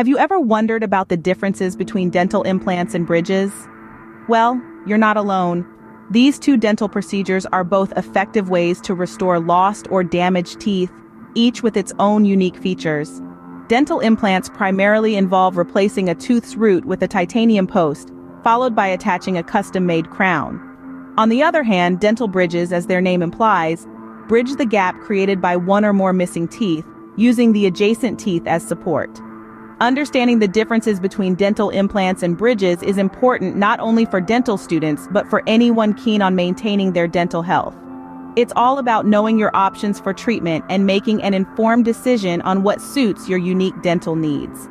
Have you ever wondered about the differences between dental implants and bridges? Well, you're not alone. These two dental procedures are both effective ways to restore lost or damaged teeth, each with its own unique features. Dental implants primarily involve replacing a tooth's root with a titanium post, followed by attaching a custom-made crown. On the other hand, dental bridges, as their name implies, bridge the gap created by one or more missing teeth, using the adjacent teeth as support. Understanding the differences between dental implants and bridges is important not only for dental students but for anyone keen on maintaining their dental health. It's all about knowing your options for treatment and making an informed decision on what suits your unique dental needs.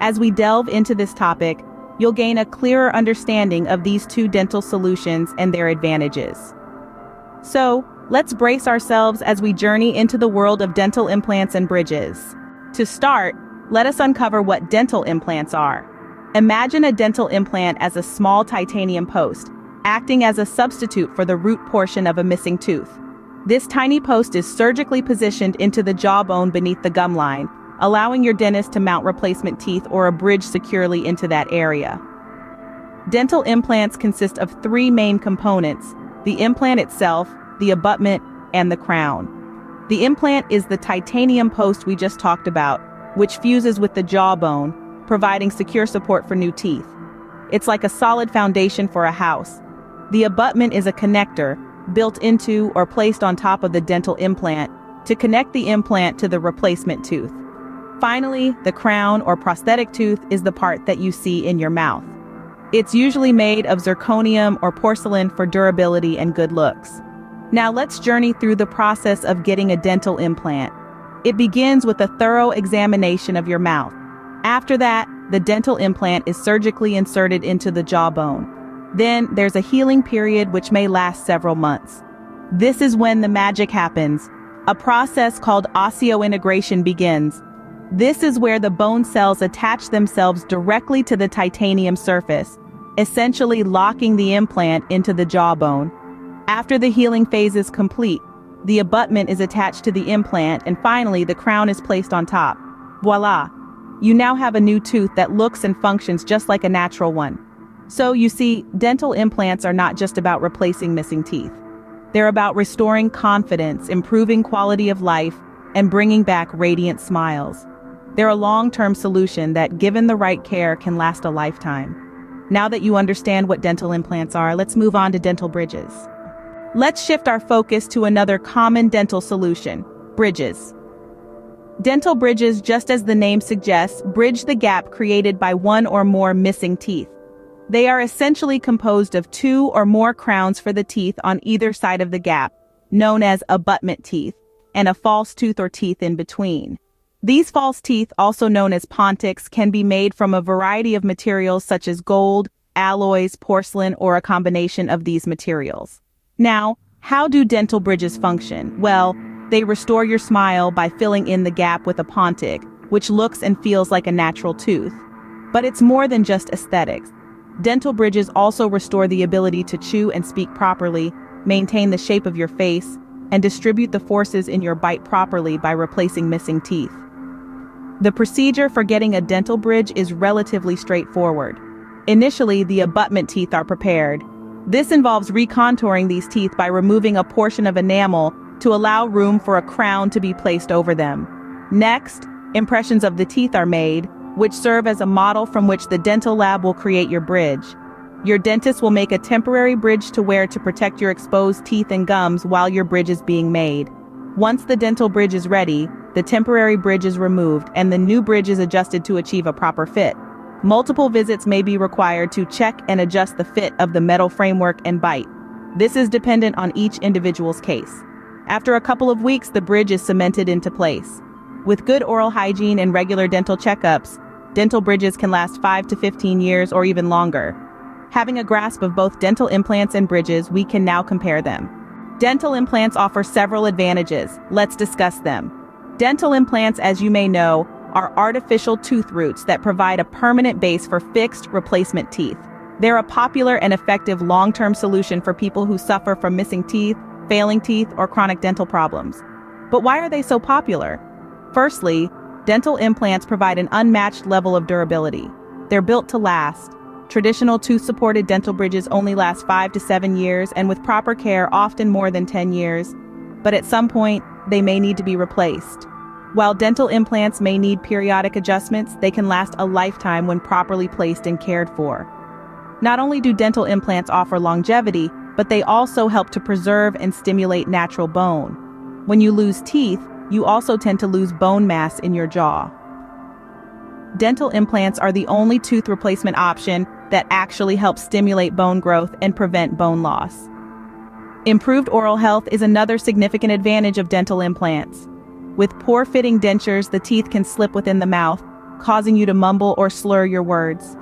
As we delve into this topic, you'll gain a clearer understanding of these two dental solutions and their advantages. So, let's brace ourselves as we journey into the world of dental implants and bridges. To start, let us uncover what dental implants are. Imagine a dental implant as a small titanium post, acting as a substitute for the root portion of a missing tooth. This tiny post is surgically positioned into the jawbone beneath the gum line, allowing your dentist to mount replacement teeth or a bridge securely into that area. Dental implants consist of three main components, the implant itself, the abutment, and the crown. The implant is the titanium post we just talked about, which fuses with the jawbone, providing secure support for new teeth. It's like a solid foundation for a house. The abutment is a connector, built into or placed on top of the dental implant, to connect the implant to the replacement tooth. Finally, the crown or prosthetic tooth is the part that you see in your mouth. It's usually made of zirconium or porcelain for durability and good looks. Now let's journey through the process of getting a dental implant. It begins with a thorough examination of your mouth. After that, the dental implant is surgically inserted into the jawbone. Then there's a healing period which may last several months. This is when the magic happens. A process called osseointegration begins. This is where the bone cells attach themselves directly to the titanium surface, essentially locking the implant into the jawbone. After the healing phase is complete, the abutment is attached to the implant and finally the crown is placed on top. Voila! You now have a new tooth that looks and functions just like a natural one. So you see, dental implants are not just about replacing missing teeth. They're about restoring confidence, improving quality of life, and bringing back radiant smiles. They're a long-term solution that, given the right care, can last a lifetime. Now that you understand what dental implants are, let's move on to dental bridges. Let's shift our focus to another common dental solution, bridges. Dental bridges, just as the name suggests, bridge the gap created by one or more missing teeth. They are essentially composed of two or more crowns for the teeth on either side of the gap, known as abutment teeth, and a false tooth or teeth in between. These false teeth, also known as pontics, can be made from a variety of materials such as gold, alloys, porcelain, or a combination of these materials. Now, how do dental bridges function? Well, they restore your smile by filling in the gap with a pontic, which looks and feels like a natural tooth. But it's more than just aesthetics. Dental bridges also restore the ability to chew and speak properly, maintain the shape of your face, and distribute the forces in your bite properly by replacing missing teeth. The procedure for getting a dental bridge is relatively straightforward. Initially, the abutment teeth are prepared, this involves recontouring these teeth by removing a portion of enamel to allow room for a crown to be placed over them. Next, impressions of the teeth are made, which serve as a model from which the dental lab will create your bridge. Your dentist will make a temporary bridge to wear to protect your exposed teeth and gums while your bridge is being made. Once the dental bridge is ready, the temporary bridge is removed and the new bridge is adjusted to achieve a proper fit. Multiple visits may be required to check and adjust the fit of the metal framework and bite. This is dependent on each individual's case. After a couple of weeks, the bridge is cemented into place. With good oral hygiene and regular dental checkups, dental bridges can last 5 to 15 years or even longer. Having a grasp of both dental implants and bridges, we can now compare them. Dental implants offer several advantages. Let's discuss them. Dental implants, as you may know, are artificial tooth roots that provide a permanent base for fixed replacement teeth. They're a popular and effective long-term solution for people who suffer from missing teeth, failing teeth, or chronic dental problems. But why are they so popular? Firstly, dental implants provide an unmatched level of durability. They're built to last. Traditional tooth-supported dental bridges only last 5 to 7 years and with proper care often more than 10 years. But at some point, they may need to be replaced. While dental implants may need periodic adjustments, they can last a lifetime when properly placed and cared for. Not only do dental implants offer longevity, but they also help to preserve and stimulate natural bone. When you lose teeth, you also tend to lose bone mass in your jaw. Dental implants are the only tooth replacement option that actually helps stimulate bone growth and prevent bone loss. Improved oral health is another significant advantage of dental implants. With poor-fitting dentures, the teeth can slip within the mouth, causing you to mumble or slur your words.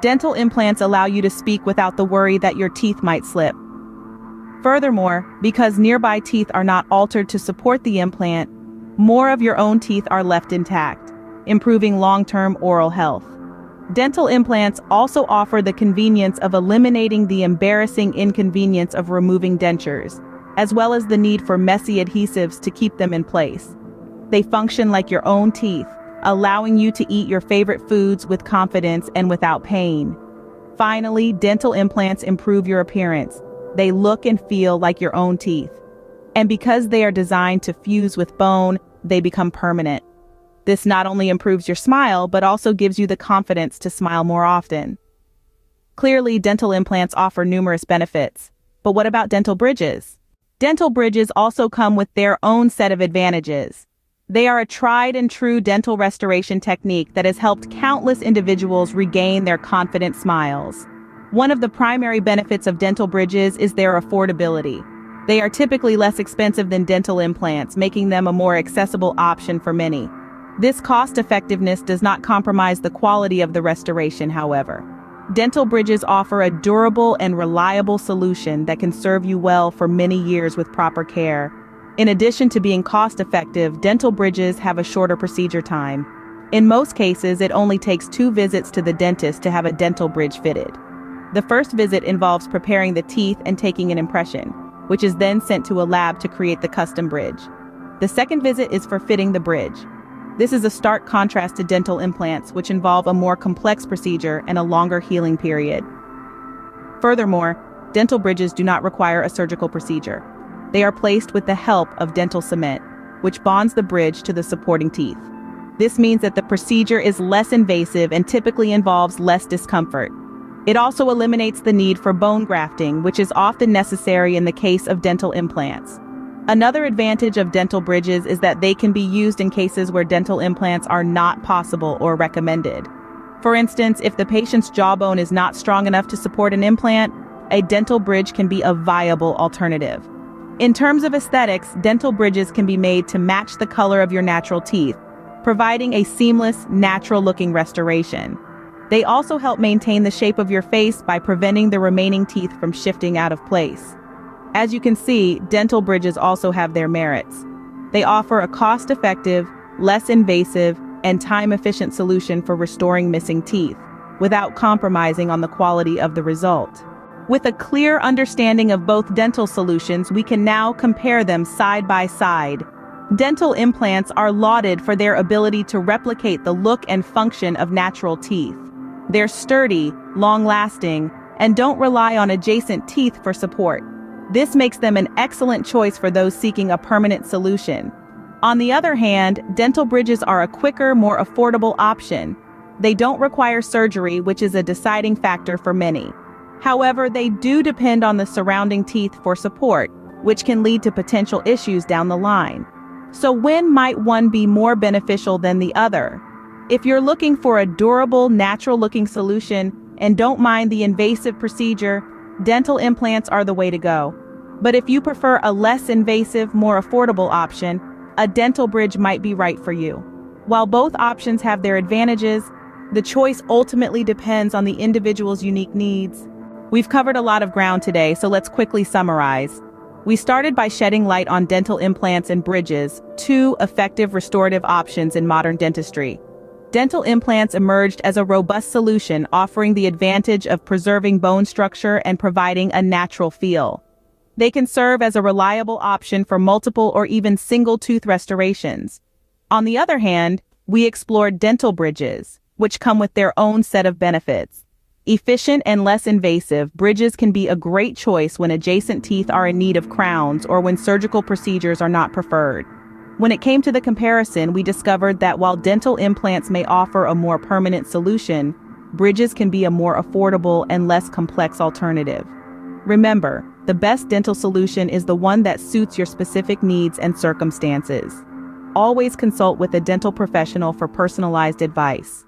Dental implants allow you to speak without the worry that your teeth might slip. Furthermore, because nearby teeth are not altered to support the implant, more of your own teeth are left intact, improving long-term oral health. Dental implants also offer the convenience of eliminating the embarrassing inconvenience of removing dentures, as well as the need for messy adhesives to keep them in place. They function like your own teeth, allowing you to eat your favorite foods with confidence and without pain. Finally, dental implants improve your appearance. They look and feel like your own teeth. And because they are designed to fuse with bone, they become permanent. This not only improves your smile, but also gives you the confidence to smile more often. Clearly, dental implants offer numerous benefits. But what about dental bridges? Dental bridges also come with their own set of advantages. They are a tried and true dental restoration technique that has helped countless individuals regain their confident smiles. One of the primary benefits of dental bridges is their affordability. They are typically less expensive than dental implants, making them a more accessible option for many. This cost effectiveness does not compromise the quality of the restoration, however. Dental bridges offer a durable and reliable solution that can serve you well for many years with proper care. In addition to being cost-effective, dental bridges have a shorter procedure time. In most cases, it only takes two visits to the dentist to have a dental bridge fitted. The first visit involves preparing the teeth and taking an impression, which is then sent to a lab to create the custom bridge. The second visit is for fitting the bridge, this is a stark contrast to dental implants, which involve a more complex procedure and a longer healing period. Furthermore, dental bridges do not require a surgical procedure. They are placed with the help of dental cement, which bonds the bridge to the supporting teeth. This means that the procedure is less invasive and typically involves less discomfort. It also eliminates the need for bone grafting, which is often necessary in the case of dental implants. Another advantage of dental bridges is that they can be used in cases where dental implants are not possible or recommended. For instance, if the patient's jawbone is not strong enough to support an implant, a dental bridge can be a viable alternative. In terms of aesthetics, dental bridges can be made to match the color of your natural teeth, providing a seamless, natural-looking restoration. They also help maintain the shape of your face by preventing the remaining teeth from shifting out of place. As you can see, dental bridges also have their merits. They offer a cost-effective, less invasive, and time-efficient solution for restoring missing teeth, without compromising on the quality of the result. With a clear understanding of both dental solutions, we can now compare them side by side. Dental implants are lauded for their ability to replicate the look and function of natural teeth. They're sturdy, long-lasting, and don't rely on adjacent teeth for support. This makes them an excellent choice for those seeking a permanent solution. On the other hand, dental bridges are a quicker, more affordable option. They don't require surgery, which is a deciding factor for many. However, they do depend on the surrounding teeth for support, which can lead to potential issues down the line. So when might one be more beneficial than the other? If you're looking for a durable, natural-looking solution and don't mind the invasive procedure, dental implants are the way to go. But if you prefer a less invasive, more affordable option, a dental bridge might be right for you. While both options have their advantages, the choice ultimately depends on the individual's unique needs. We've covered a lot of ground today, so let's quickly summarize. We started by shedding light on dental implants and bridges, two effective restorative options in modern dentistry. Dental implants emerged as a robust solution offering the advantage of preserving bone structure and providing a natural feel. They can serve as a reliable option for multiple or even single tooth restorations. On the other hand, we explored dental bridges, which come with their own set of benefits. Efficient and less invasive, bridges can be a great choice when adjacent teeth are in need of crowns or when surgical procedures are not preferred. When it came to the comparison, we discovered that while dental implants may offer a more permanent solution, bridges can be a more affordable and less complex alternative. Remember, the best dental solution is the one that suits your specific needs and circumstances. Always consult with a dental professional for personalized advice.